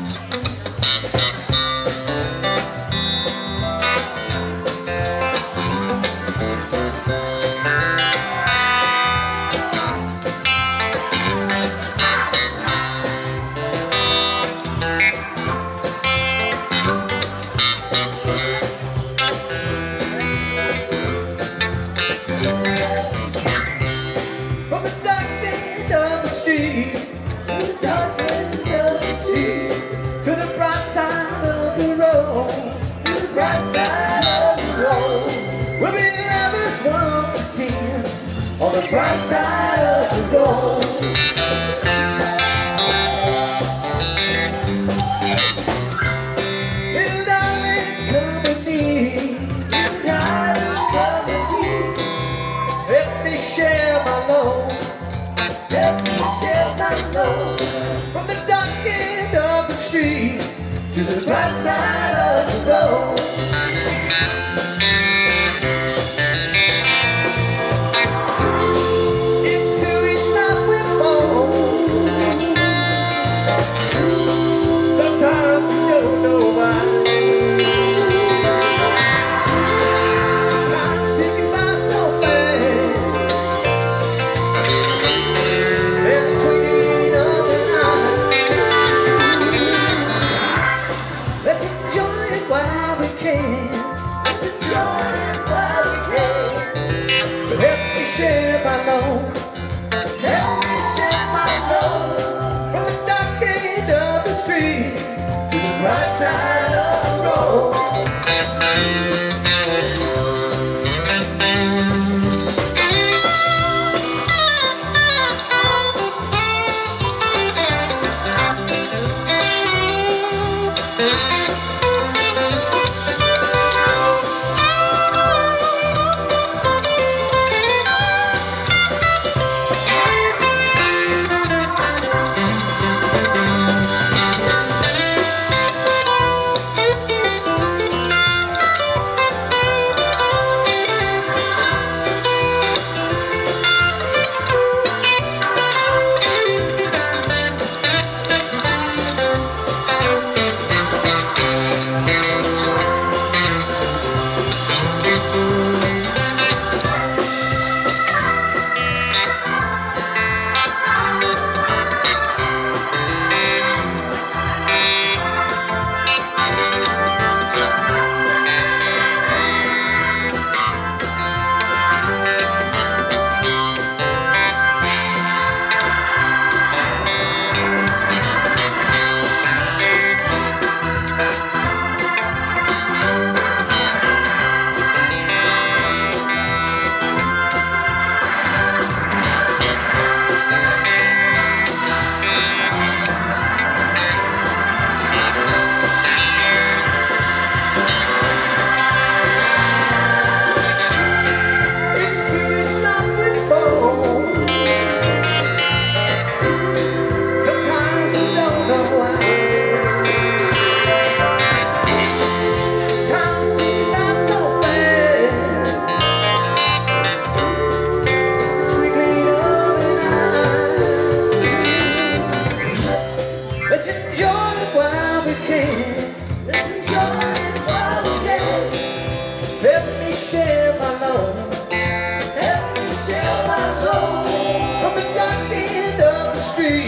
bright side of the road. Little darling, come with me. Little darling, come with me. Let me share my. Let me share my load. To the bright side of the road.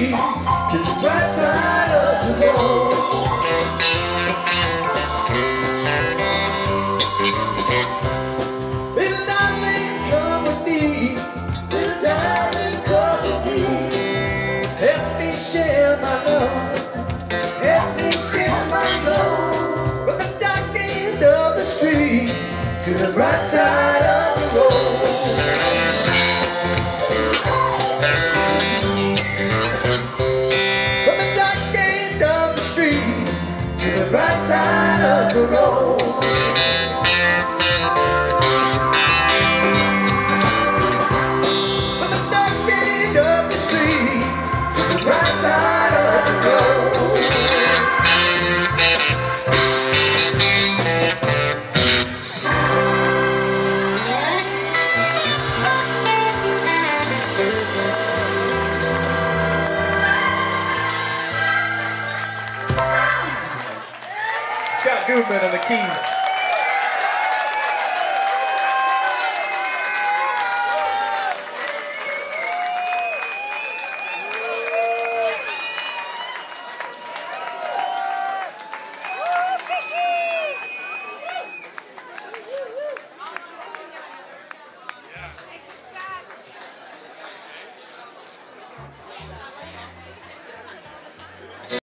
To the bright side of the road. Little darling, come with me. Little darling, come with me. Let me share my love. Let me share my love. From the dark end of the street to the bright side of the road. Guberman on the keys.